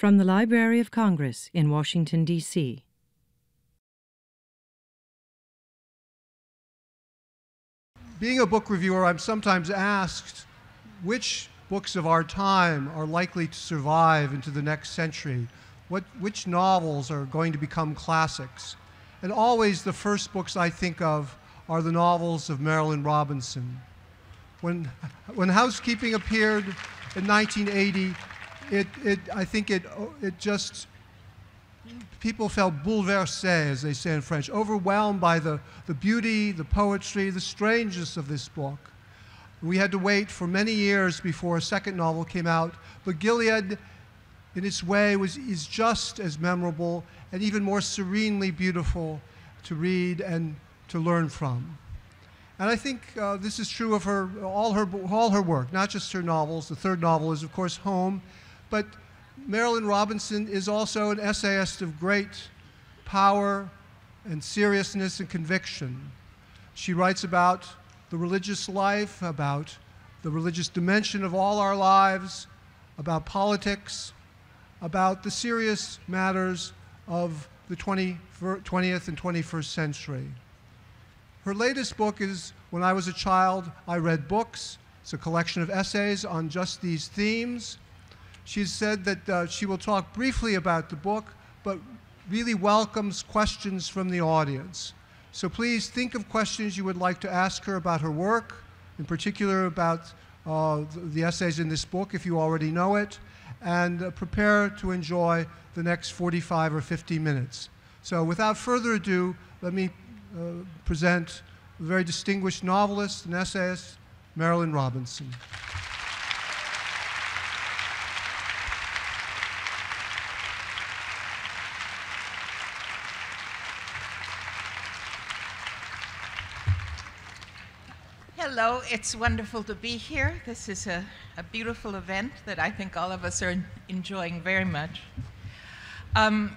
From the Library of Congress in Washington, D.C. Being a book reviewer, I'm sometimes asked which books of our time are likely to survive into the next century, what, which novels are going to become classics. And always the first books I think of are the novels of Marilynne Robinson. When, when Housekeeping appeared in 1980, it, it, I think it, it just, people felt bouleversé, as they say in French, overwhelmed by the, the beauty, the poetry, the strangeness of this book. We had to wait for many years before a second novel came out, but Gilead, in its way, was, is just as memorable and even more serenely beautiful to read and to learn from. And I think uh, this is true of her, all her, all her work, not just her novels. The third novel is, of course, Home, but Marilynne Robinson is also an essayist of great power and seriousness and conviction. She writes about the religious life, about the religious dimension of all our lives, about politics, about the serious matters of the 20, 20th and 21st century. Her latest book is When I Was a Child, I Read Books. It's a collection of essays on just these themes. She's said that uh, she will talk briefly about the book, but really welcomes questions from the audience. So please think of questions you would like to ask her about her work, in particular about uh, the, the, essays in this book if you already know it, and uh, prepare to enjoy the next 45 or 50 minutes. So without further ado, let me uh, present a very distinguished novelist and essayist, Marilynne Robinson. Hello, it's wonderful to be here. This is a, a, beautiful event that I think all of us are enjoying very much. Um,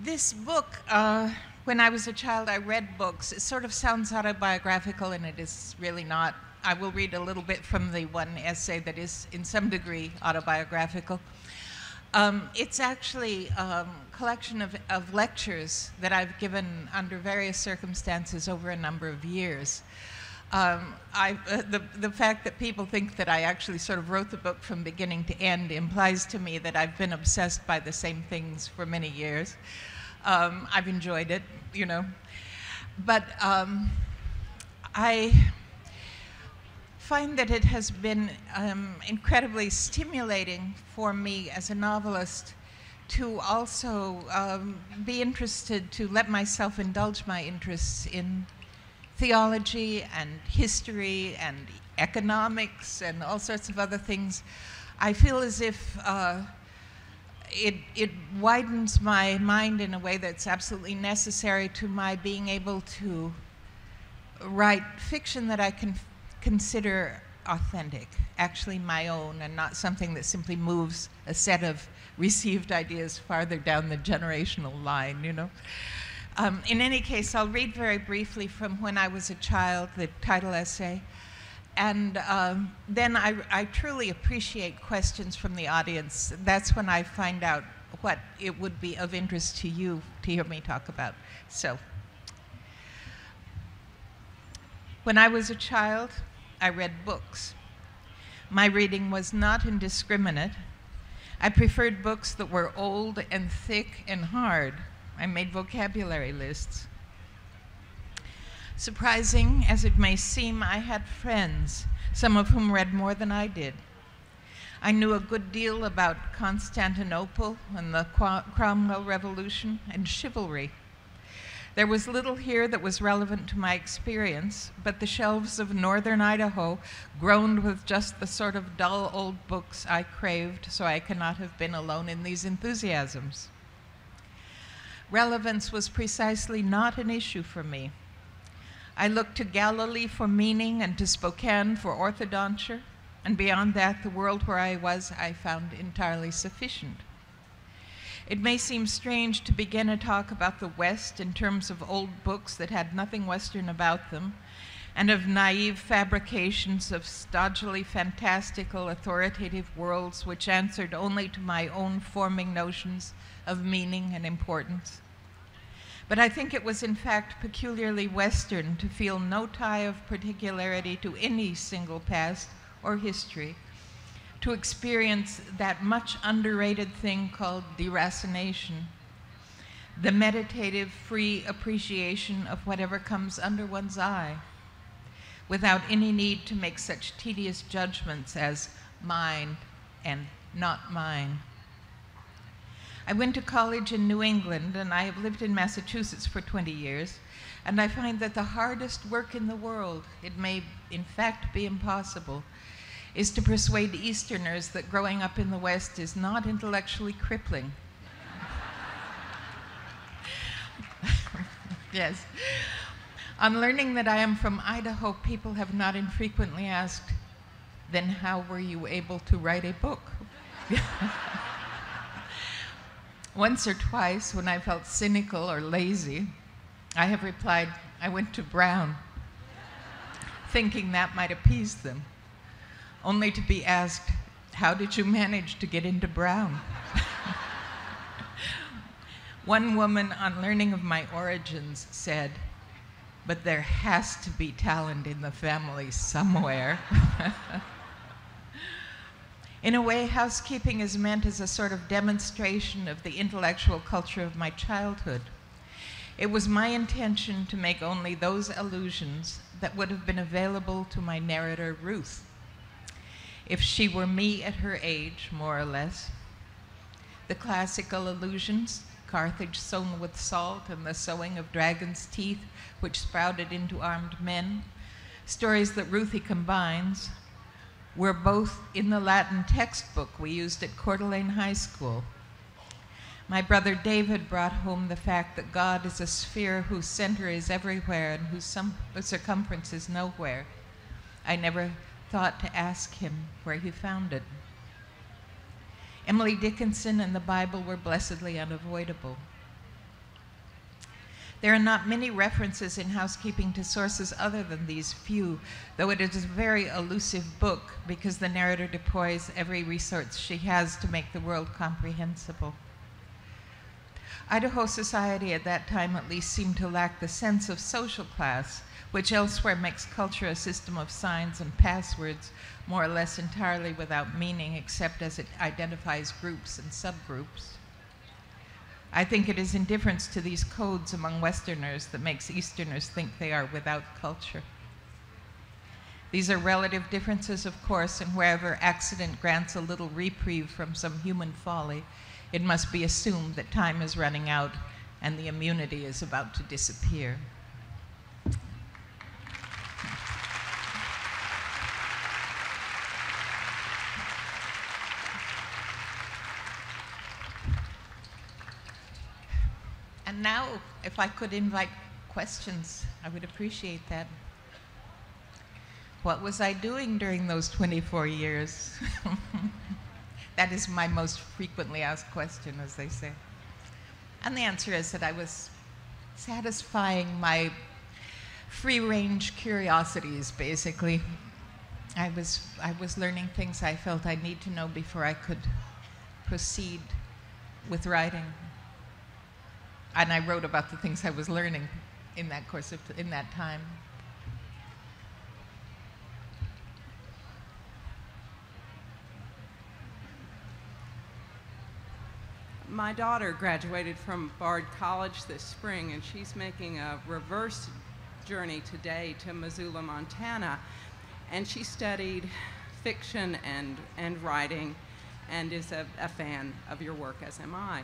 this book, uh, when I was a child, I read books. It sort of sounds autobiographical, and it is really not. I will read a little bit from the one essay that is, in some degree, autobiographical. Um, it's actually a um, collection of, of lectures that I've given under various circumstances over a number of years. Um, I, uh, the, the fact that people think that I actually sort of wrote the book from beginning to end implies to me that I've been obsessed by the same things for many years. Um, I've enjoyed it, you know. But um, I find that it has been um, incredibly stimulating for me as a novelist to also um, be interested, to let myself indulge my interests in theology and history and economics and all sorts of other things, I feel as if uh, it, it widens my mind in a way that's absolutely necessary to my being able to write fiction that I can consider authentic, actually my own, and not something that simply moves a set of received ideas farther down the generational line, you know. Um, in any case, I'll read very briefly from When I Was a Child, the title essay. And um, then I, I, truly appreciate questions from the audience. That's when I find out what it would be of interest to you to hear me talk about. So, when I was a child, I read books. My reading was not indiscriminate. I preferred books that were old and thick and hard I made vocabulary lists. Surprising as it may seem, I had friends, some of whom read more than I did. I knew a good deal about Constantinople and the Cromwell Revolution and chivalry. There was little here that was relevant to my experience, but the shelves of northern Idaho groaned with just the sort of dull old books I craved, so I cannot have been alone in these enthusiasms relevance was precisely not an issue for me. I looked to Galilee for meaning and to Spokane for orthodonture, and beyond that, the world where I was I found entirely sufficient. It may seem strange to begin a talk about the West in terms of old books that had nothing Western about them, and of naive fabrications of stodgily fantastical authoritative worlds which answered only to my own forming notions of meaning and importance. But I think it was in fact peculiarly Western to feel no tie of particularity to any single past or history, to experience that much underrated thing called deracination, the meditative, free appreciation of whatever comes under one's eye, without any need to make such tedious judgments as mine and not mine. I went to college in New England and I have lived in Massachusetts for 20 years, and I find that the hardest work in the world, it may in fact be impossible, is to persuade Easterners that growing up in the West is not intellectually crippling. yes. On learning that I am from Idaho, people have not infrequently asked, then how were you able to write a book? Once or twice, when I felt cynical or lazy, I have replied, I went to Brown, thinking that might appease them, only to be asked, How did you manage to get into Brown? One woman, on learning of my origins, said, But there has to be talent in the family somewhere. In a way, housekeeping is meant as a sort of demonstration of the intellectual culture of my childhood. It was my intention to make only those allusions that would have been available to my narrator, Ruth, if she were me at her age, more or less. The classical allusions, Carthage sown with salt and the sowing of dragon's teeth, which sprouted into armed men, stories that Ruthie combines, were both in the Latin textbook we used at Coeur d'Alene High School. My brother David brought home the fact that God is a sphere whose center is everywhere and whose circumference is nowhere. I never thought to ask him where he found it. Emily Dickinson and the Bible were blessedly unavoidable. There are not many references in housekeeping to sources other than these few, though it is a very elusive book because the narrator deploys every resource she has to make the world comprehensible. Idaho society at that time at least seemed to lack the sense of social class, which elsewhere makes culture a system of signs and passwords, more or less entirely without meaning except as it identifies groups and subgroups. I think it is indifference to these codes among Westerners that makes Easterners think they are without culture. These are relative differences, of course, and wherever accident grants a little reprieve from some human folly, it must be assumed that time is running out and the immunity is about to disappear. And now, if I could invite questions, I would appreciate that. What was I doing during those 24 years? that is my most frequently asked question, as they say. And the answer is that I was satisfying my free range curiosities, basically. I was, I was learning things I felt I need to know before I could proceed with writing and I wrote about the things I was learning in that course of in that time. My daughter graduated from Bard College this spring, and she's making a reverse journey today to Missoula, Montana. And she studied fiction and, and writing and is a, a fan of your work, as am I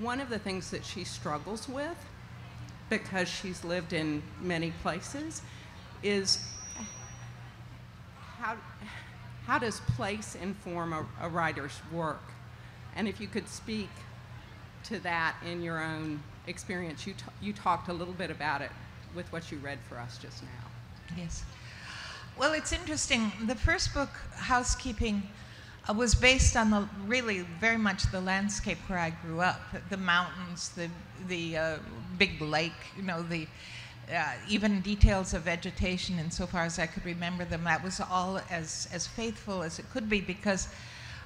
one of the things that she struggles with, because she's lived in many places, is how, how does place inform a, a writer's work? And if you could speak to that in your own experience, you, you talked a little bit about it with what you read for us just now. Yes. Well, it's interesting. The first book, Housekeeping, uh, was based on the really very much the landscape where I grew up, the mountains, the the uh, big lake, you know, the uh, even details of vegetation, insofar as I could remember them, that was all as, as faithful as it could be because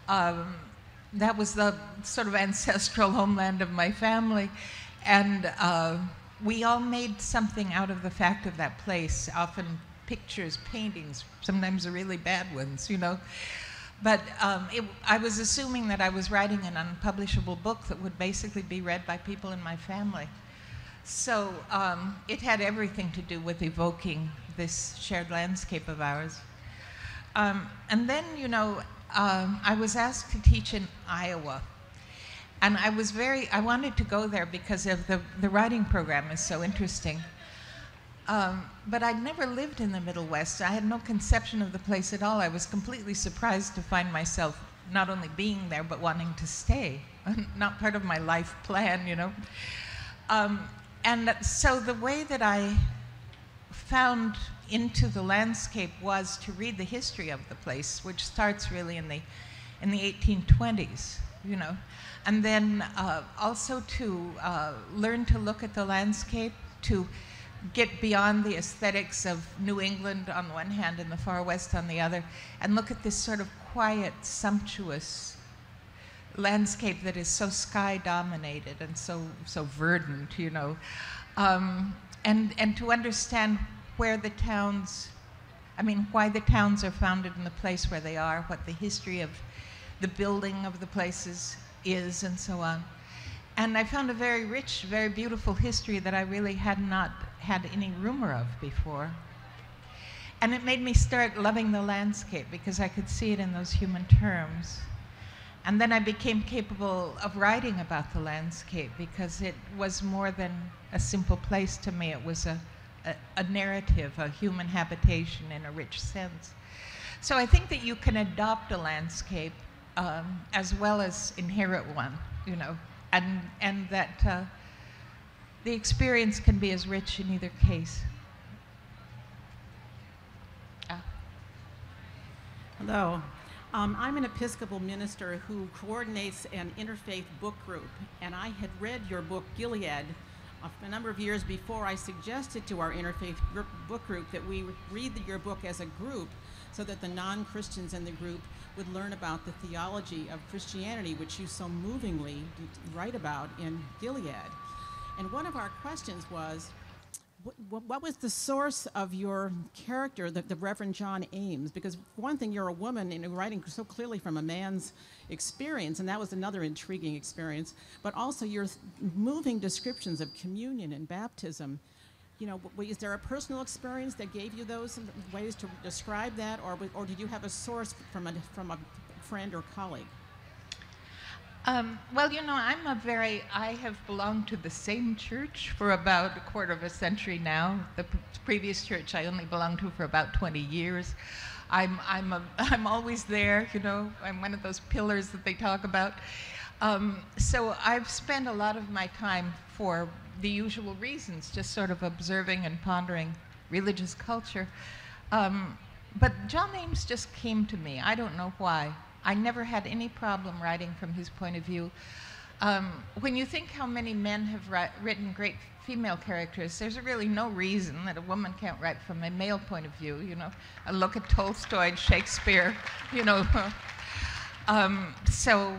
um, that was the sort of ancestral homeland of my family. And uh, we all made something out of the fact of that place, often pictures, paintings, sometimes the really bad ones, you know. But um, it, I was assuming that I was writing an unpublishable book that would basically be read by people in my family. So um, it had everything to do with evoking this shared landscape of ours. Um, and then, you know, um, I was asked to teach in Iowa. And I was very, I wanted to go there because of the, the writing program is so interesting. Um, but I'd never lived in the Middle West. I had no conception of the place at all. I was completely surprised to find myself not only being there, but wanting to stay. not part of my life plan, you know. Um, and so the way that I found into the landscape was to read the history of the place, which starts really in the in the 1820s, you know, and then uh, also to uh, learn to look at the landscape, to get beyond the aesthetics of New England on the one hand and the far west on the other, and look at this sort of quiet, sumptuous landscape that is so sky dominated and so so verdant, you know, um, and and to understand where the towns, I mean, why the towns are founded in the place where they are, what the history of the building of the places is, and so on. And I found a very rich, very beautiful history that I really had not had any rumor of before. And it made me start loving the landscape because I could see it in those human terms. And then I became capable of writing about the landscape because it was more than a simple place to me. It was a, a, a, narrative, a human habitation in a rich sense. So I think that you can adopt a landscape um, as well as inherit one, you know, and, and that uh, the experience can be as rich in either case. Ah. Hello. Um, I'm an Episcopal minister who coordinates an interfaith book group, and I had read your book, Gilead, a number of years before I suggested to our interfaith book group that we read your book as a group so that the non Christians in the group would learn about the theology of Christianity, which you so movingly write about in Gilead. And one of our questions was what, what, was the source of your character, the, the, Reverend John Ames? Because one thing, you're a woman and writing so clearly from a man's experience, and that was another intriguing experience. But also your moving descriptions of communion and baptism. You know, is there a personal experience that gave you those ways to describe that, or, or did you have a source from a, from a friend or colleague? Um, well, you know, I'm a very, I have belonged to the same church for about a quarter of a century now. The previous church I only belonged to for about 20 years. I'm, I'm, a, I'm always there, you know, I'm one of those pillars that they talk about. Um, so I've spent a lot of my time for the usual reasons, just sort of observing and pondering religious culture. Um, but John Ames just came to me. I don't know why. I never had any problem writing from his point of view. Um, when you think how many men have ri- written great female characters, there's really no reason that a woman can't write from a male point of view. You know, I look at Tolstoy and Shakespeare. You know, um, so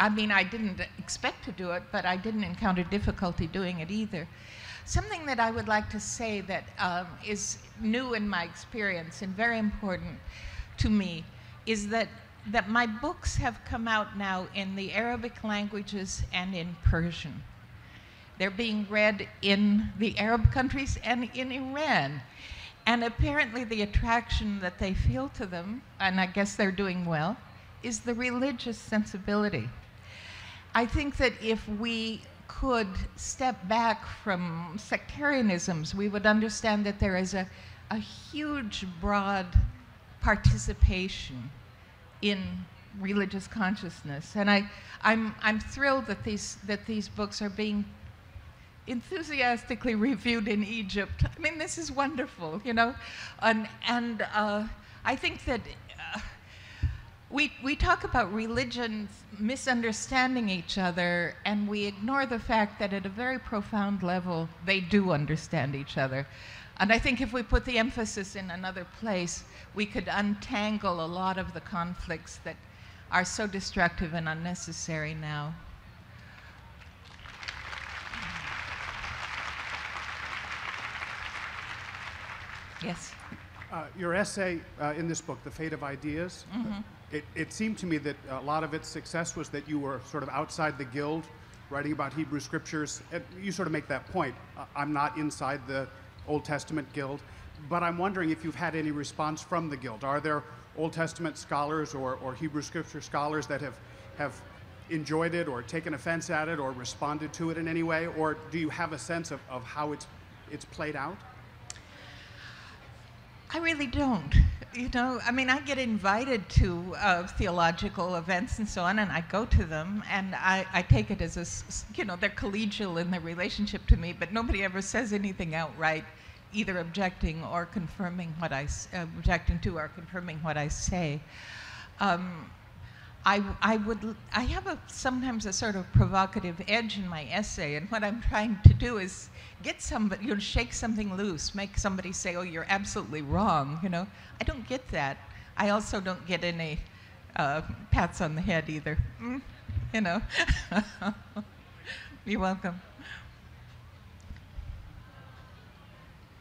I mean, I didn't expect to do it, but I didn't encounter difficulty doing it either. Something that I would like to say that um, is new in my experience and very important to me is that that my books have come out now in the Arabic languages and in Persian. They're being read in the Arab countries and in Iran. And apparently, the attraction that they feel to them, and I guess they're doing well, is the religious sensibility. I think that if we could step back from sectarianisms, we would understand that there is a, a huge, broad participation in religious consciousness. And I, I'm, I'm thrilled that these, that these books are being enthusiastically reviewed in Egypt. I mean, this is wonderful, you know? And, and uh, I think that uh, we, we talk about religions misunderstanding each other, and we ignore the fact that at a very profound level, they do understand each other. And I think if we put the emphasis in another place, we could untangle a lot of the conflicts that are so destructive and unnecessary now. Yes. Uh, your essay uh, in this book, The Fate of Ideas, it, it seemed to me that a lot of its success was that you were sort of outside the guild, writing about Hebrew scriptures. And you sort of make that point. Uh, I'm not inside the Old Testament guild, but I'm wondering if you've had any response from the guild. Are there Old Testament scholars or, or Hebrew scripture scholars that have, have enjoyed it or taken offense at it or responded to it in any way? Or do you have a sense of, of how it's, it's played out? I really don't. You know, I mean, I get invited to uh, theological events and so on, and I go to them, and I, I take it as a, you know, they're collegial in their relationship to me, but nobody ever says anything outright, either objecting or confirming what I, objecting to or confirming what I say. Um, I, I would I have a sometimes a sort of provocative edge in my essay, and what I'm trying to do is get somebody, you know, shake something loose, make somebody say, "Oh, you're absolutely wrong." You know, I don't get that. I also don't get any uh, pats on the head either. Mm, you know. you're welcome.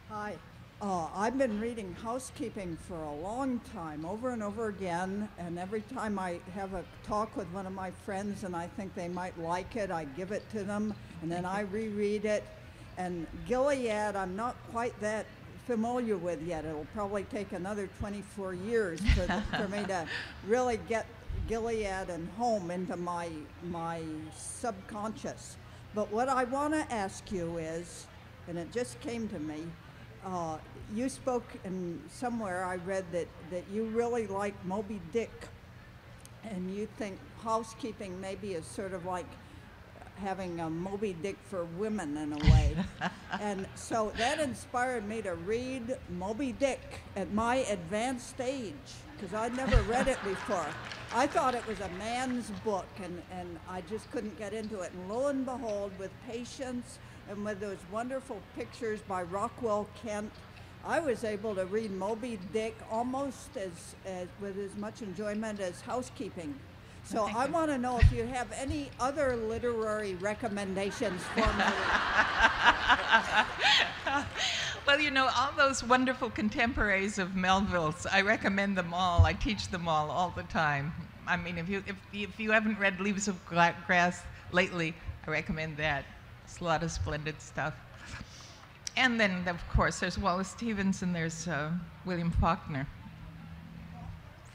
Hi. Uh, I've been reading housekeeping for a long time, over and over again, and every time I have a talk with one of my friends and I think they might like it, I give it to them, and then I reread it. And Gilead, I'm not quite that familiar with yet. It'll probably take another 24 years to, for me to really get Gilead and home into my my subconscious. But what I want to ask you is, and it just came to me, uh, you spoke in somewhere I read that, that you really like Moby Dick, and you think housekeeping maybe is sort of like having a Moby Dick for women in a way. and so that inspired me to read Moby Dick at my advanced age because I'd never read it before. I thought it was a man's book and, and I just couldn't get into it. And lo and behold, with patience and with those wonderful pictures by Rockwell Kent, I was able to read Moby Dick almost as, as with as much enjoyment as housekeeping. So I want to know if you have any other literary recommendations for me. Well, you know, all those wonderful contemporaries of Melville's, I recommend them all. I teach them all all the time. I mean, if you, if, if you haven't read Leaves of Grass lately, I recommend that. It's a lot of splendid stuff. And then, of course, there's Wallace Stevens and there's uh, William Faulkner.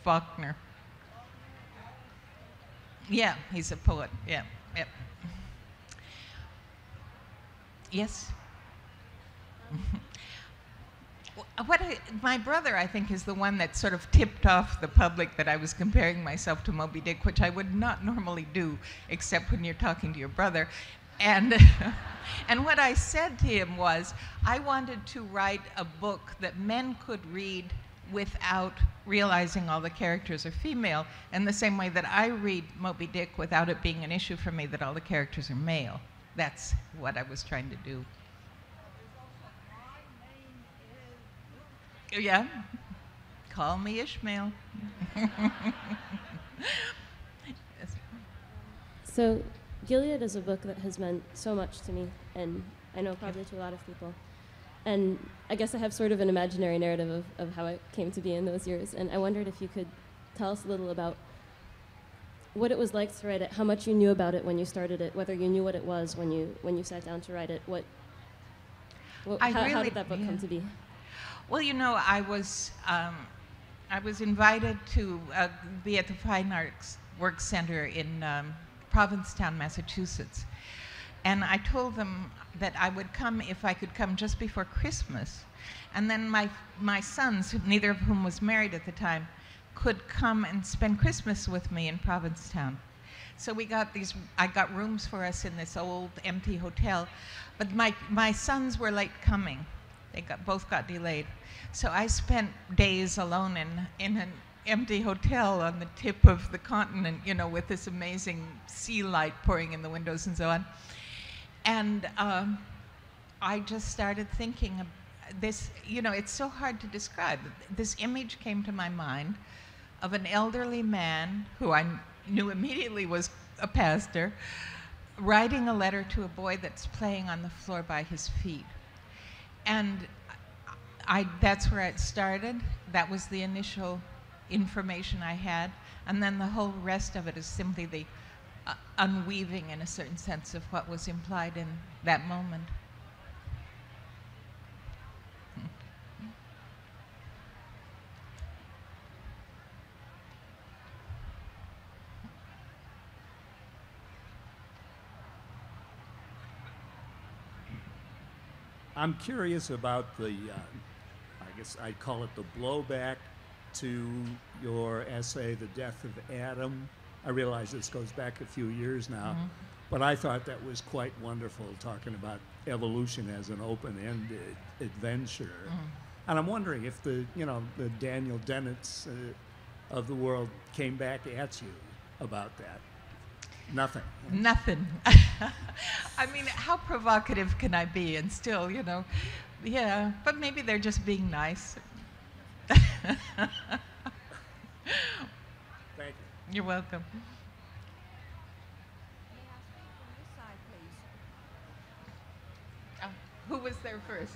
Faulkner. Yeah, he's a poet. Yeah, yep. Yes? what I, my brother, I think, is the one that sort of tipped off the public that I was comparing myself to Moby Dick, which I would not normally do, except when you're talking to your brother. And, and what I said to him was, I wanted to write a book that men could read without realizing all the characters are female, in the same way that I read Moby Dick without it being an issue for me that all the characters are male. That's what I was trying to do. Yeah. Call me Ishmael. So, Gilead is a book that has meant so much to me, and I know probably to a lot of people. And I guess I have sort of an imaginary narrative of, of how it came to be in those years. And I wondered if you could tell us a little about what it was like to write it, how much you knew about it when you started it, whether you knew what it was when you when you sat down to write it. What, what how, how did that book yeah. come to be? Well, you know, I was um, I was invited to uh, be at the Fine Arts Works Center in um, Provincetown, Massachusetts, and I told them that I would come if I could come just before Christmas, and then my my sons, neither of whom was married at the time, could come and spend Christmas with me in Provincetown. So we got these. I got rooms for us in this old empty hotel, but my my sons were late coming. They got both got delayed. So I spent days alone in in an empty hotel on the tip of the continent, you know, with this amazing sea light pouring in the windows and so on. And um, I just started thinking this, you know, it's so hard to describe. This image came to my mind of an elderly man who I knew immediately was a pastor writing a letter to a boy that's playing on the floor by his feet. And I, that's where it started. That was the initial information I had. And then the whole rest of it is simply the uh, unweaving, in a certain sense, of what was implied in that moment. I'm curious about the, uh, I guess I'd call it the blowback to your essay, The Death of Adam. I realize this goes back a few years now, Mhm. but I thought that was quite wonderful, talking about evolution as an open-ended adventure. Mhm. And I'm wondering if the, you know, the Daniel Dennett's uh, of the world came back at you about that. Nothing. Nothing. I mean, how provocative can I be? And still, you know, yeah, but maybe they're just being nice. Thank you. You're welcome. Uh, Who was there first?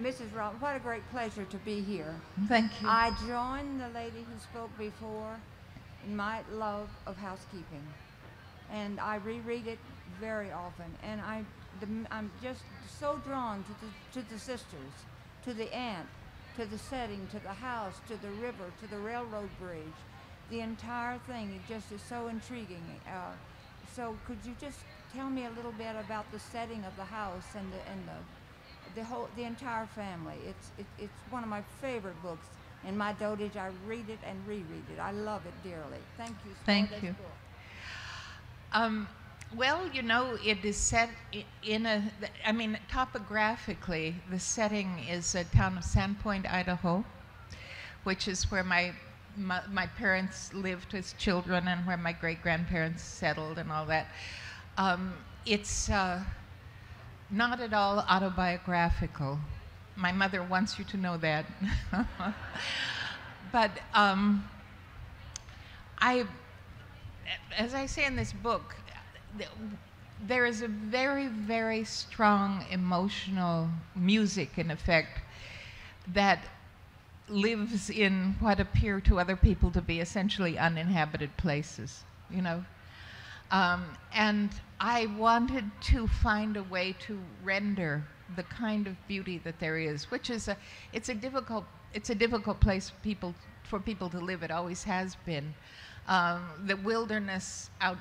Mrs. Rob, what a great pleasure to be here. Thank you. I join the lady who spoke before in my love of housekeeping, and I reread it very often. And I, the, I'm just so drawn to the to the sisters, to the aunt, to the setting, to the house, to the river, to the railroad bridge. The entire thing it just is so intriguing. Uh, so could you just tell me a little bit about the setting of the house and the and the the whole the entire family. It's it, it's one of my favorite books. In my dotage, I read it and reread it. I love it dearly. Thank you. Thank you. Um, well, you know, it is set in a, I mean, topographically, the setting is a town of Sandpoint, Idaho, which is where my, my, my parents lived as children and where my great grandparents settled and all that. Um, it's uh, not at all autobiographical. My mother wants you to know that. but um, I as I say in this book, there is a very, very strong emotional music, in effect, that lives in what appear to other people to be essentially uninhabited places, you know. Um, and I wanted to find a way to render the kind of beauty that there is, which is a, it's a difficult, it's a difficult place for people, for people to live. It always has been. Um, the wilderness out,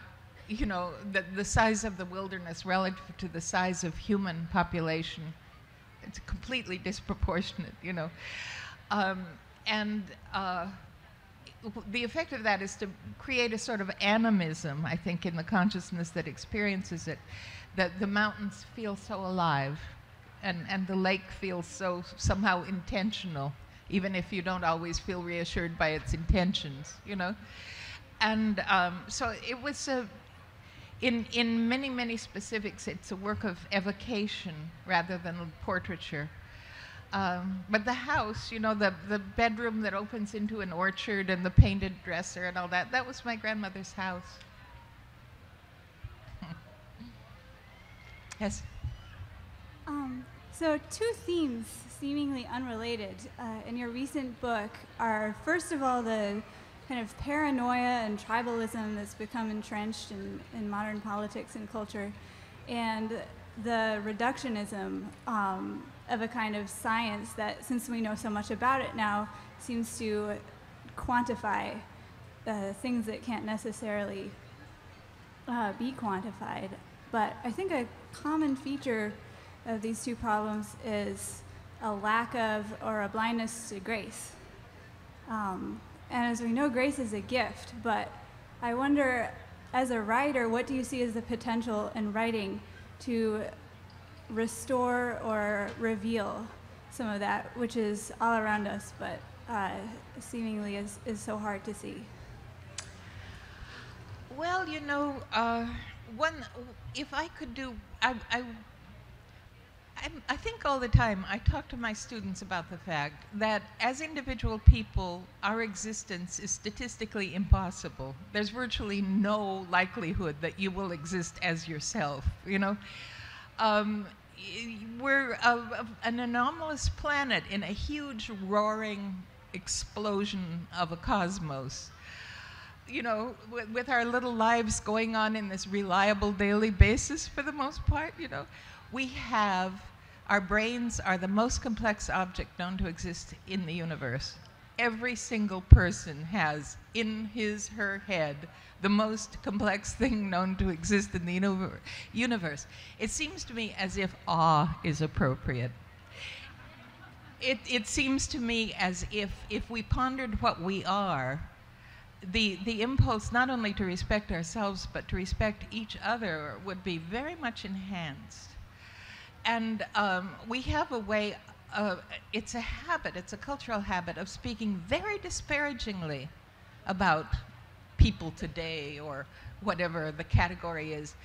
you know, the, the size of the wilderness relative to the size of human population, it's completely disproportionate, you know. Um, and uh, the effect of that is to create a sort of animism, I think, in the consciousness that experiences it, that the mountains feel so alive and, and the lake feels so somehow intentional, even if you don't always feel reassured by its intentions, you know? And um, so it was a, in, in many, many specifics, it's a work of evocation rather than portraiture. Um, but the house, you know, the, the bedroom that opens into an orchard and the painted dresser and all that, that was my grandmother's house. yes? Um, so, two themes, seemingly unrelated, uh, in your recent book are first of all the kind of paranoia and tribalism that's become entrenched in, in modern politics and culture, and the reductionism um, of a kind of science that, since we know so much about it now, seems to quantify uh, things that can't necessarily uh, be quantified. But I think a common feature of these two problems is a lack of or a blindness to grace. Um, and as we know, grace is a gift, but I wonder, as a writer, what do you see as the potential in writing to restore or reveal some of that, which is all around us, but uh, seemingly is, is so hard to see? Well, you know, uh, one, if I could do, I, I, I'm- I think all the time I talk to my students about the fact that as individual people, our existence is statistically impossible. There's virtually no likelihood that you will exist as yourself, you know? Um, we're a, a- an anomalous planet in a huge roaring explosion of a cosmos you know, with our little lives going on in this reliable daily basis for the most part, you know, we have, our brains are the most complex object known to exist in the universe. Every single person has in his, her head, the most complex thing known to exist in the universe. It seems to me as if awe is appropriate. It, it seems to me as if if we pondered what we are, the, the impulse not only to respect ourselves but to respect each other would be very much enhanced. And um, we have a way, uh, it's a habit, it's a cultural habit of speaking very disparagingly about people today or whatever the category is.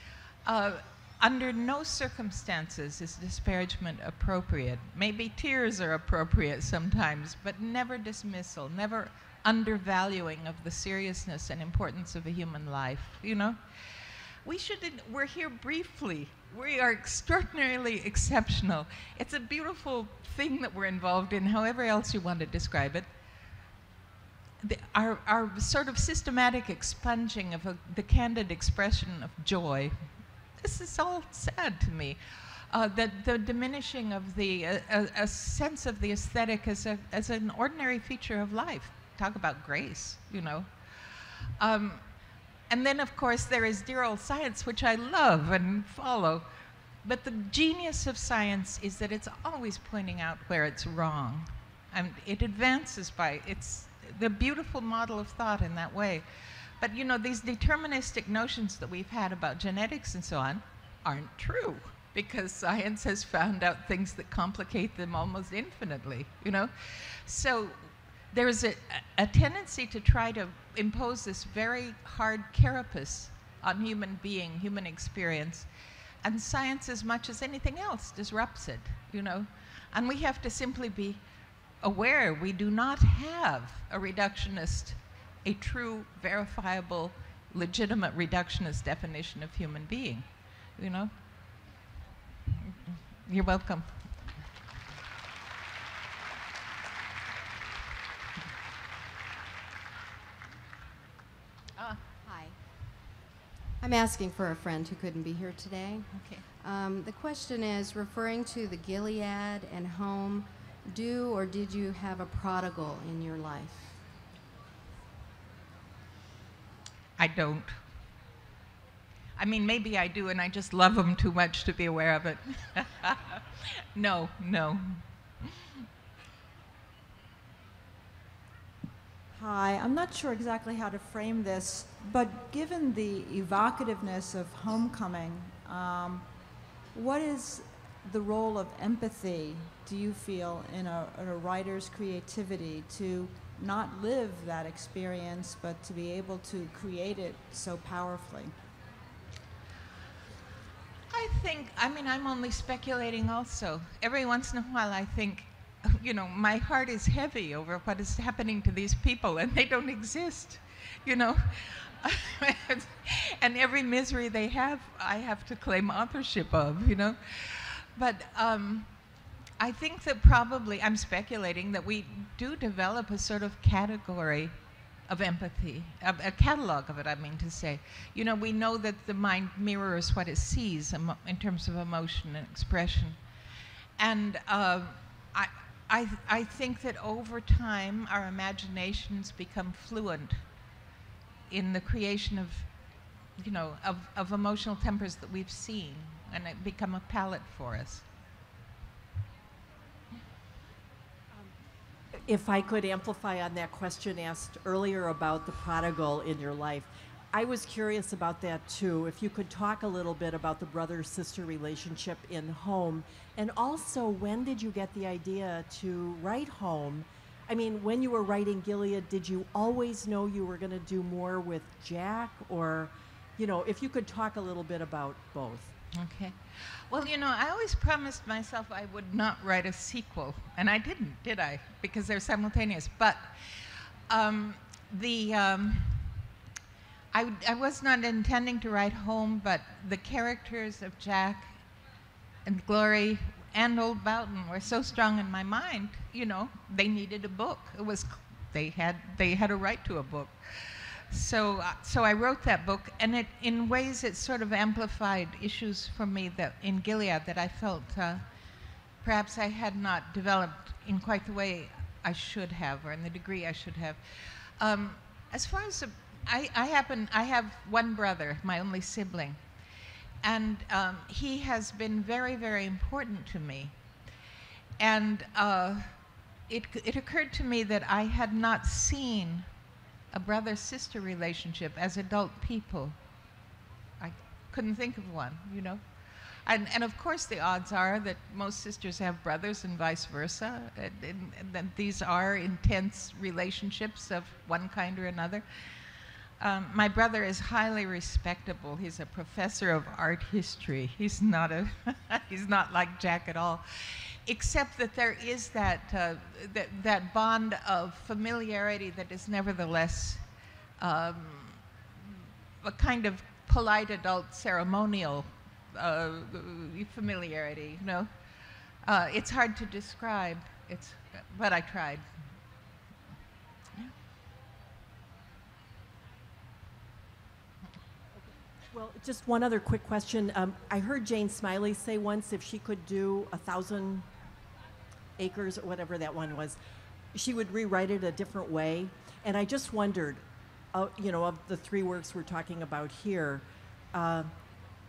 Uh, under no circumstances is disparagement appropriate. Maybe tears are appropriate sometimes, but never dismissal, never undervaluing of the seriousness and importance of a human life, you know? We should, we're here briefly. We are extraordinarily exceptional. It's a beautiful thing that we're involved in, however else you want to describe it. The, our, our sort of systematic expunging of a, the candid expression of joy. This is all sad to me. Uh, the, the diminishing of the uh, a, a sense of the aesthetic as, a, as an ordinary feature of life. Talk about grace, you know. Um, and then, of course, there is dear old science, which I love and follow. But the genius of science is that it's always pointing out where it's wrong. And it advances by, it's the beautiful model of thought in that way. But you know, these deterministic notions that we've had about genetics and so on aren't true because science has found out things that complicate them almost infinitely, you know? So there's a, a tendency to try to impose this very hard carapace on human being, human experience, and science, as much as anything else, disrupts it, you know? And we have to simply be aware we do not have a reductionist, a true, verifiable, legitimate reductionist definition of human being, you know? You're welcome. Ah, Hi. I'm asking for a friend who couldn't be here today. okay. Um, the question is referring to the Gilead and home, do or did you have a prodigal in your life? I don't. I mean, maybe I do, and I just love them too much to be aware of it. no, no. Hi, I'm not sure exactly how to frame this, but given the evocativeness of homecoming, um, what is the role of empathy, do you feel, in a, in a writer's creativity to not live that experience, but to be able to create it so powerfully? I think, I mean, I'm only speculating also. Every once in a while, I think, you know, my heart is heavy over what is happening to these people, and they don't exist, you know. and every misery they have, I have to claim authorship of, you know. But um, I think that probably, I'm speculating, that we do develop a sort of category of empathy, a, catalog of it, I mean to say. You know, we know that the mind mirrors what it sees in terms of emotion and expression. And uh, I, I, I think that over time, our imaginations become fluent in the creation of, you know, of, of emotional tempers that we've seen, and it become a palette for us. If I could amplify on that question asked earlier about the prodigal in your life, I was curious about that too. If you could talk a little bit about the brother sister relationship in home, and also when did you get the idea to write home? I mean, when you were writing Gilead, did you always know you were going to do more with Jack? Or, you know, if you could talk a little bit about both. Okay. Well, you know, I always promised myself I would not write a sequel, and I didn't, did I? Because they're simultaneous. But um, the um, I, I was not intending to write home, but the characters of Jack and Glory and Old Boughton were so strong in my mind. You know, they needed a book. It was they had they had a right to a book. So uh, so I wrote that book, and it in ways it sort of amplified issues for me that in Gilead that I felt uh, perhaps I had not developed in quite the way I should have, or in the degree I should have. Um, as far as I, I happen, I have one brother, my only sibling, and um, he has been very, very important to me. And uh, it, it occurred to me that I had not seen a brother sister relationship as adult people. I couldn't think of one, you know? And, and of course, the odds are that most sisters have brothers and vice versa, and, and, and that these are intense relationships of one kind or another. Um, my brother is highly respectable. He's a professor of art history. He's not a he's not like Jack at all, except that there is that uh, that that bond of familiarity that is nevertheless um, a kind of polite adult ceremonial uh, familiarity. You know, uh, it's hard to describe. It's but I tried. Well, just one other quick question. Um, I heard Jane Smiley say once if she could do a thousand acres or whatever that one was, she would rewrite it a different way. And I just wondered, uh, you know, of the three works we're talking about here, uh,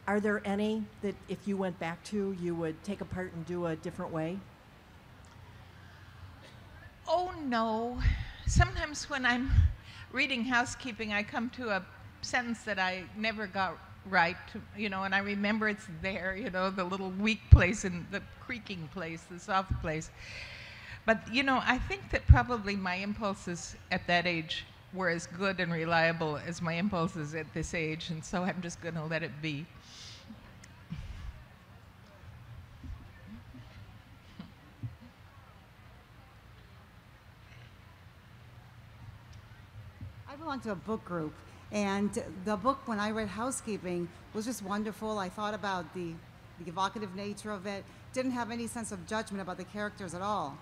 are there any that if you went back to, you would take apart and do a different way? Oh, no. Sometimes when I'm reading housekeeping, I come to a sentence that I never got right, you know, and I remember it's there, you know, the little weak place and the creaking place, the soft place. But, you know, I think that probably my impulses at that age were as good and reliable as my impulses at this age, and so I'm just going to let it be. I belong to a book group, and the book, when I read Housekeeping, was just wonderful. I thought about the, the evocative nature of it, didn't have any sense of judgment about the characters at all.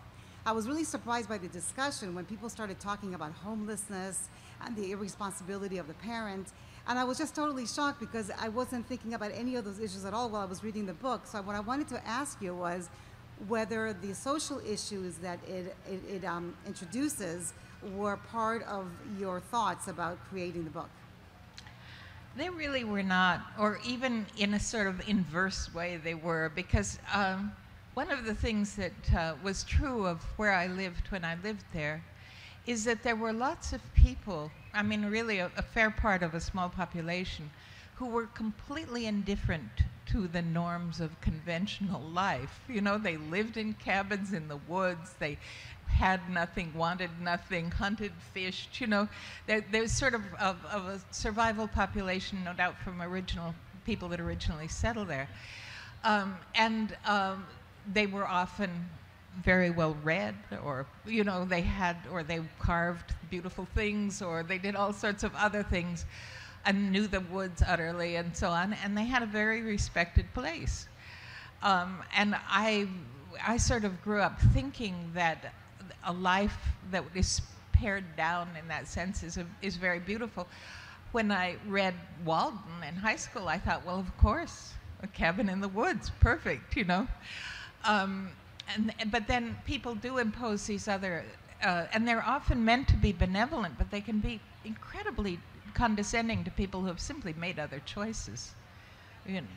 I was really surprised by the discussion when people started talking about homelessness and the irresponsibility of the parent. And I was just totally shocked because I wasn't thinking about any of those issues at all while I was reading the book. So what I wanted to ask you was whether the social issues that it, it, it um, introduces were part of your thoughts about creating the book. They really were not, or even in a sort of inverse way, they were, because um, one of the things that uh, was true of where I lived when I lived there is that there were lots of people, I mean, really a, a fair part of a small population, who were completely indifferent to the norms of conventional life. You know, they lived in cabins in the woods, they had nothing, wanted nothing, hunted, fished, you know. There, there's sort of, of, of, a survival population, no doubt, from original people that originally settled there. Um, and um, they were often very well read, or, you know, they had, or they carved beautiful things, or they did all sorts of other things and knew the woods utterly and so on, and they had a very respected place. Um, and I, I sort of grew up thinking that a life that is pared down in that sense is, a, is very beautiful. When I read Walden in high school, I thought, well, of course, a cabin in the woods, perfect, you know. Um, and, but then people do impose these other, uh, and they're often meant to be benevolent, but they can be incredibly condescending to people who have simply made other choices. You know,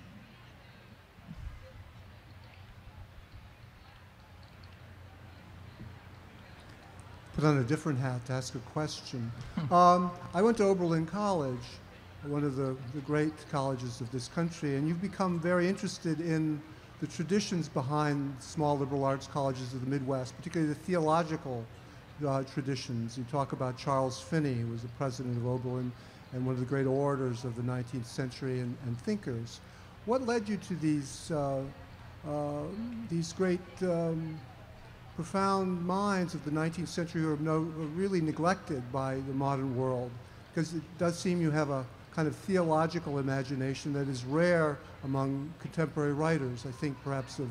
put on a different hat to ask a question. um, I went to Oberlin College, one of the, the great colleges of this country, and you've become very interested in the traditions behind small liberal arts colleges of the Midwest, particularly the theological uh, traditions. You talk about Charles Finney, who was the president of Oberlin and one of the great orators of the 19th century and, and thinkers. What led you to these, uh, uh, these great, um, profound minds of the 19th century who are, no, are really neglected by the modern world? Because it does seem you have a kind of theological imagination that is rare among contemporary writers. I think perhaps of,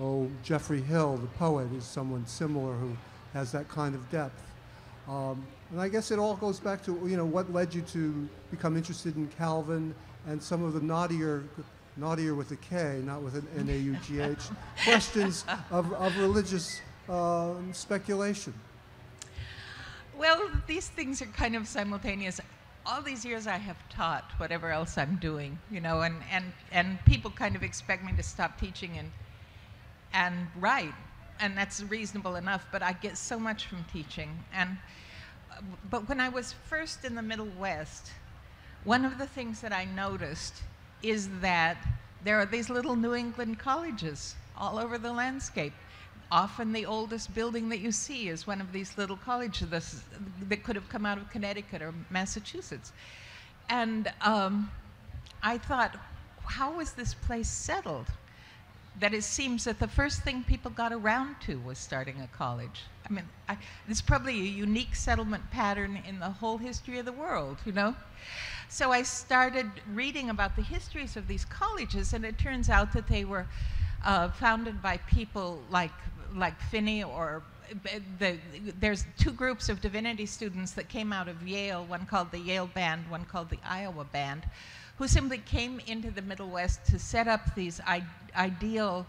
oh, Geoffrey Hill, the poet, is someone similar who has that kind of depth. Um, and I guess it all goes back to you know what led you to become interested in Calvin and some of the knottier, knottier with a K, not with an N-A-U-G-H, questions of, of religious um, speculation. Well, these things are kind of simultaneous. All these years I have taught whatever else I'm doing, you know, and, and, and people kind of expect me to stop teaching and, and write. And that's reasonable enough, but I get so much from teaching. And, but when I was first in the Middle West, one of the things that I noticed is that there are these little New England colleges all over the landscape. Often the oldest building that you see is one of these little colleges that could have come out of Connecticut or Massachusetts. And um, I thought, how was this place settled? That it seems that the first thing people got around to was starting a college. Mean, I, it's probably a unique settlement pattern in the whole history of the world, you know? So I started reading about the histories of these colleges, and it turns out that they were uh, founded by people like, like Finney or the, there's two groups of divinity students that came out of Yale, one called the Yale Band, one called the Iowa Band, who simply came into the Middle West to set up these ideal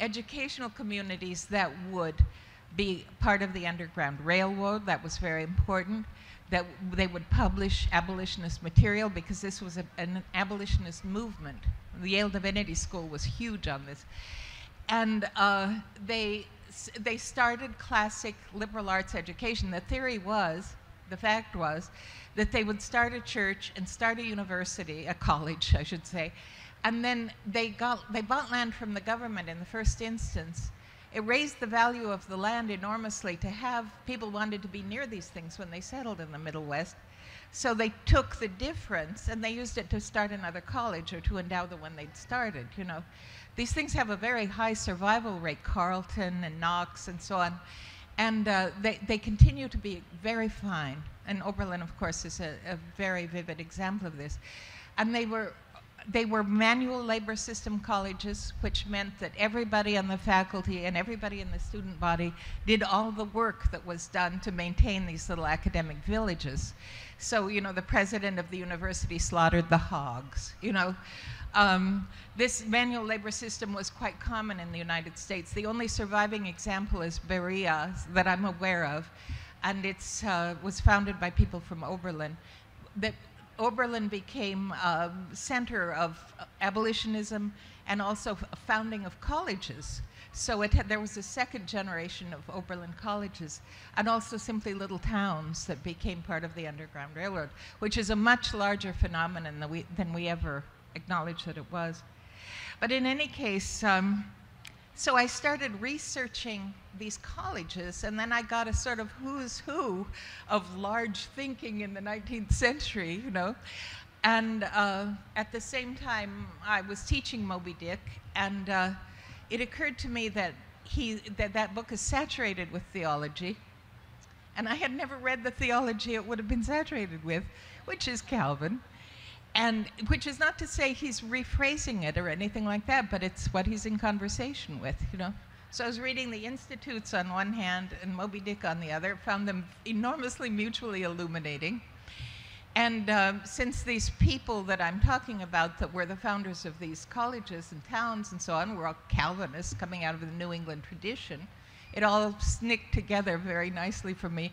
educational communities that would be part of the Underground Railroad. That was very important. That they would publish abolitionist material because this was a, an abolitionist movement. The Yale Divinity School was huge on this. And uh, they, they started classic liberal arts education. The theory was, the fact was, that they would start a church and start a university, a college, I should say, and then they got they bought land from the government in the first instance it raised the value of the land enormously to have people wanted to be near these things when they settled in the Middle West. So they took the difference and they used it to start another college or to endow the one they'd started, you know. These things have a very high survival rate, Carleton and Knox and so on. And uh, they, they continue to be very fine. And Oberlin, of course, is a, a very vivid example of this. And they were they were manual labor system colleges, which meant that everybody on the faculty and everybody in the student body did all the work that was done to maintain these little academic villages. So, you know, the president of the university slaughtered the hogs, you know. Um, this manual labor system was quite common in the United States. The only surviving example is Berea that I'm aware of, and it uh, was founded by people from Oberlin. That Oberlin became a center of abolitionism and also founding of colleges. So had, there was a second generation of Oberlin colleges and also simply little towns that became part of the Underground Railroad, which is a much larger phenomenon than we, than we ever acknowledged that it was. But in any case, um, so I started researching these colleges, and then I got a sort of who's who of large thinking in the 19th century, you know. And uh, at the same time, I was teaching Moby Dick, and uh, it occurred to me that, he, that that book is saturated with theology. And I had never read the theology it would have been saturated with, which is Calvin and which is not to say he's rephrasing it or anything like that, but it's what he's in conversation with, you know. So I was reading the Institutes on one hand and Moby Dick on the other, found them enormously mutually illuminating. And uh, since these people that I'm talking about that were the founders of these colleges and towns and so on were all Calvinists coming out of the New England tradition, it all snicked together very nicely for me.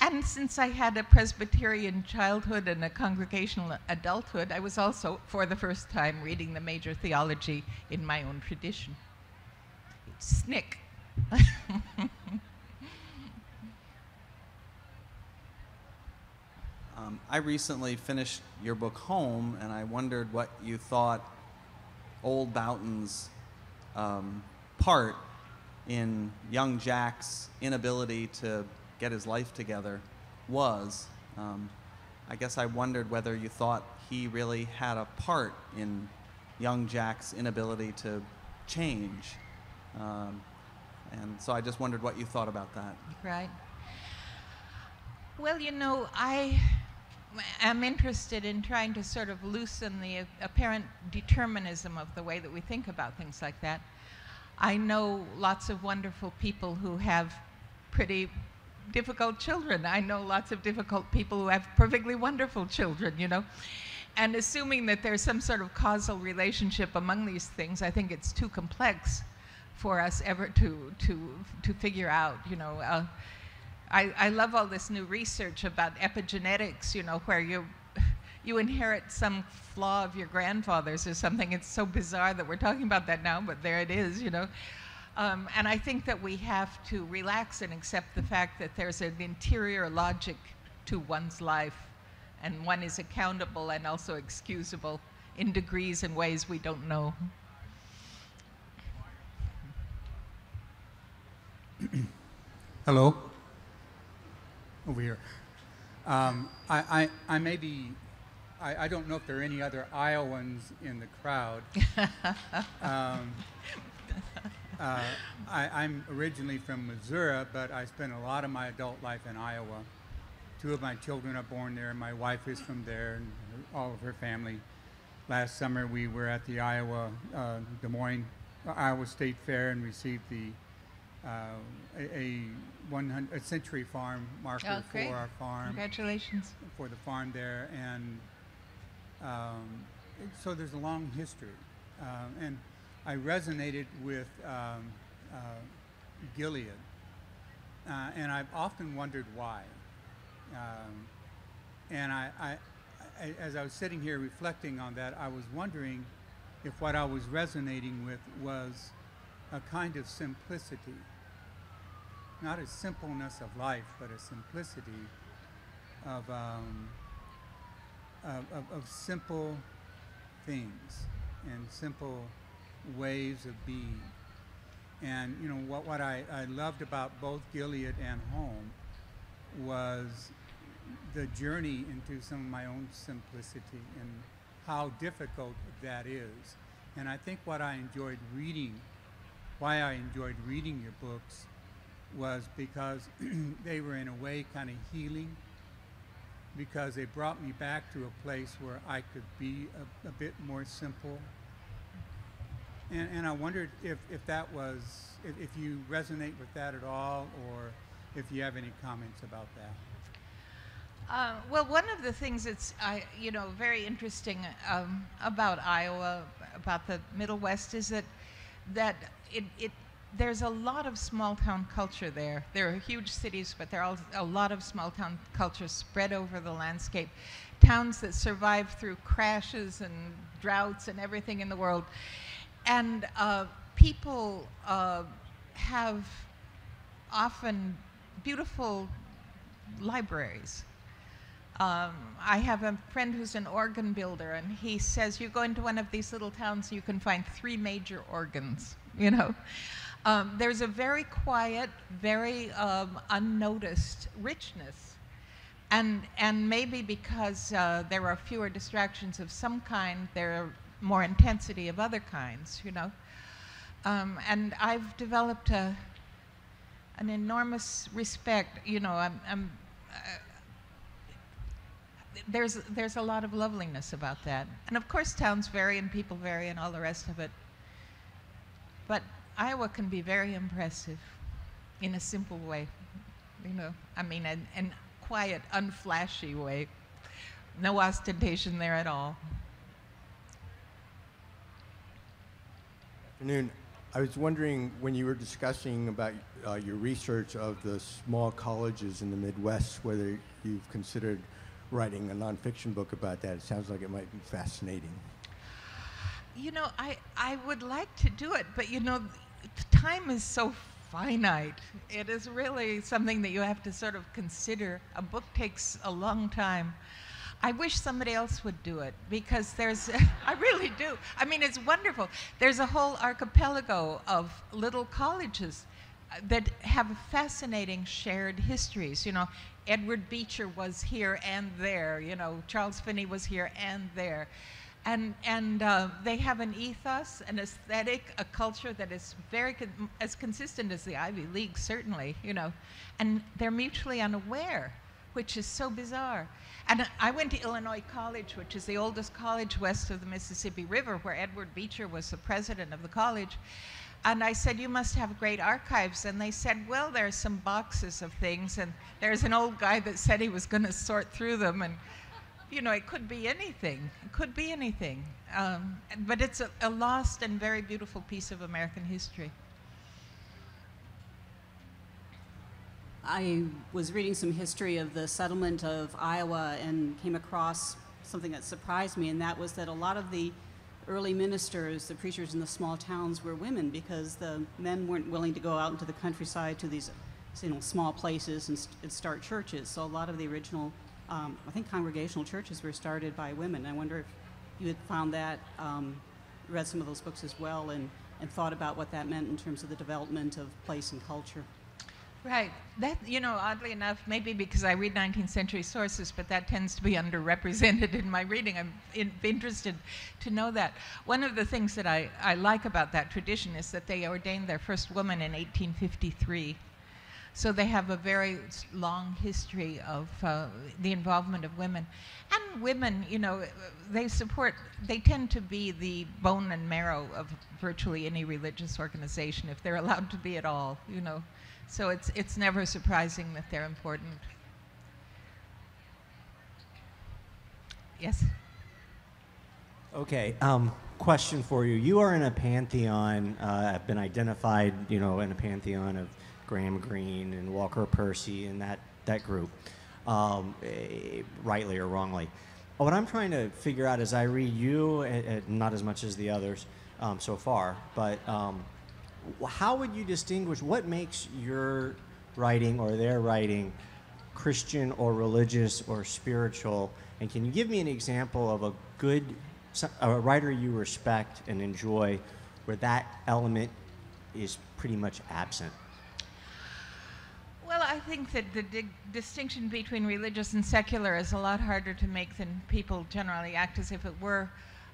And since I had a Presbyterian childhood and a congregational adulthood, I was also, for the first time, reading the major theology in my own tradition. Snick. um, I recently finished your book Home, and I wondered what you thought Old Boughton's um, part in young Jack's inability to get his life together was. Um, I guess I wondered whether you thought he really had a part in young Jack's inability to change. Um, and so I just wondered what you thought about that. Right. Well, you know, I am interested in trying to sort of loosen the apparent determinism of the way that we think about things like that. I know lots of wonderful people who have pretty difficult children. I know lots of difficult people who have perfectly wonderful children, you know. And assuming that there's some sort of causal relationship among these things, I think it's too complex for us ever to, to, to figure out, you know. Uh, I, I love all this new research about epigenetics, you know, where you, you inherit some flaw of your grandfather's or something. It's so bizarre that we're talking about that now, but there it is, you know. Um, and I think that we have to relax and accept the fact that there's an interior logic to one's life, and one is accountable and also excusable in degrees and ways we don't know. Hello. Over here. Um, I, I, I may be, I, I don't know if there are any other Iowans in the crowd. um, uh, I, I'm originally from Missouri, but I spent a lot of my adult life in Iowa. Two of my children are born there. My wife is from there, and her, all of her family. Last summer, we were at the Iowa uh, Des Moines Iowa State Fair and received the uh, a, a a century farm marker Oh, for our farm. Congratulations. For the farm there, and um, so there's a long history, um, and I resonated with um, uh, Gilead, uh, and I've often wondered why. Um, and I, I, I, as I was sitting here reflecting on that, I was wondering if what I was resonating with was a kind of simplicity, not a simpleness of life, but a simplicity of, um, of, of, of simple things and simple ways of being. And you know what, what I, I loved about both Gilead and Home was the journey into some of my own simplicity and how difficult that is. And I think what I enjoyed reading, why I enjoyed reading your books, was because they were in a way kind of healing, because they brought me back to a place where I could be a, a bit more simple. And, and I wondered if, if that was, if, if you resonate with that at all, or if you have any comments about that. Uh, well, one of the things that's I, you know very interesting um, about Iowa, about the Middle West, is that that it, it there's a lot of small town culture there. There are huge cities, but there are a lot of small town culture spread over the landscape. Towns that survive through crashes and droughts and everything in the world, and uh, people uh, have often beautiful libraries. Um, I have a friend who's an organ builder, and he says you go into one of these little towns, you can find three major organs. You know, um, there's a very quiet, very um, unnoticed richness, and and maybe because uh, there are fewer distractions of some kind, there are more intensity of other kinds. You know, um, and I've developed a an enormous respect. You know, I'm. I'm uh, there's there's a lot of loveliness about that, and of course towns vary and people vary and all the rest of it. But Iowa can be very impressive, in a simple way, you know. I mean, an, an quiet, unflashy way. No ostentation there at all. Afternoon. I was wondering when you were discussing about uh, your research of the small colleges in the Midwest, whether you've considered writing a nonfiction book about that. It sounds like it might be fascinating. You know, I, I would like to do it, but you know, time is so finite. It is really something that you have to sort of consider. A book takes a long time. I wish somebody else would do it because there's, I really do. I mean, it's wonderful. There's a whole archipelago of little colleges that have fascinating shared histories. You know, Edward Beecher was here and there. You know, Charles Finney was here and there. And, and uh, they have an ethos, an aesthetic, a culture that is very con- as consistent as the Ivy League, certainly, you know. And they're mutually unaware, which is so bizarre. And I went to Illinois College, which is the oldest college west of the Mississippi River, where Edward Beecher was the president of the college. And I said, You must have great archives. And they said, Well, there's some boxes of things. And there's an old guy that said he was going to sort through them. And, you know, it could be anything. It could be anything. Um, but it's a, a lost and very beautiful piece of American history. I was reading some history of the settlement of Iowa and came across something that surprised me, and that was that a lot of the early ministers, the preachers in the small towns, were women because the men weren't willing to go out into the countryside to these you know, small places and, and start churches. So a lot of the original, um, I think, congregational churches were started by women. I wonder if you had found that, um, read some of those books as well, and, and thought about what that meant in terms of the development of place and culture. Right. That, you know, oddly enough, maybe because I read 19th century sources, but that tends to be underrepresented in my reading. I'm in, interested to know that. One of the things that I, I like about that tradition is that they ordained their first woman in 1853. So they have a very long history of uh, the involvement of women. And women, you know, they support, they tend to be the bone and marrow of virtually any religious organization, if they're allowed to be at all, you know. So it's, it's never surprising that they're important. Yes? Okay, um, question for you. You are in a pantheon, uh, have been identified, you know, in a pantheon of Graham Greene and Walker Percy and that, that group, um, eh, rightly or wrongly. What I'm trying to figure out as I read you, eh, eh, not as much as the others um, so far, but um, how would you distinguish what makes your writing or their writing Christian or religious or spiritual? And can you give me an example of a good a writer you respect and enjoy where that element is pretty much absent? Well, I think that the di- distinction between religious and secular is a lot harder to make than people generally act as if it were.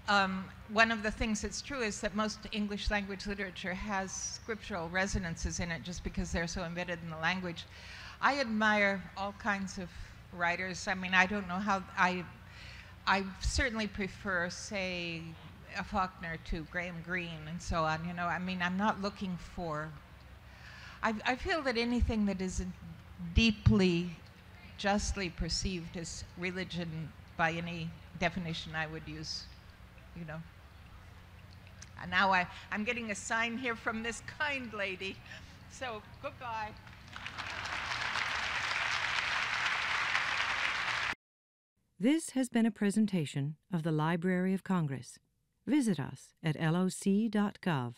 Um, one of the things that's true is that most English language literature has scriptural resonances in it just because they're so embedded in the language. I admire all kinds of writers. I mean, I don't know how I. I certainly prefer, say, a Faulkner to Graham Greene and so on. You know, I mean, I'm not looking for. I, I feel that anything that is deeply, justly perceived as religion by any definition I would use you know. And now I, I'm getting a sign here from this kind lady. So goodbye. This has been a presentation of the Library of Congress. Visit us at loc.gov.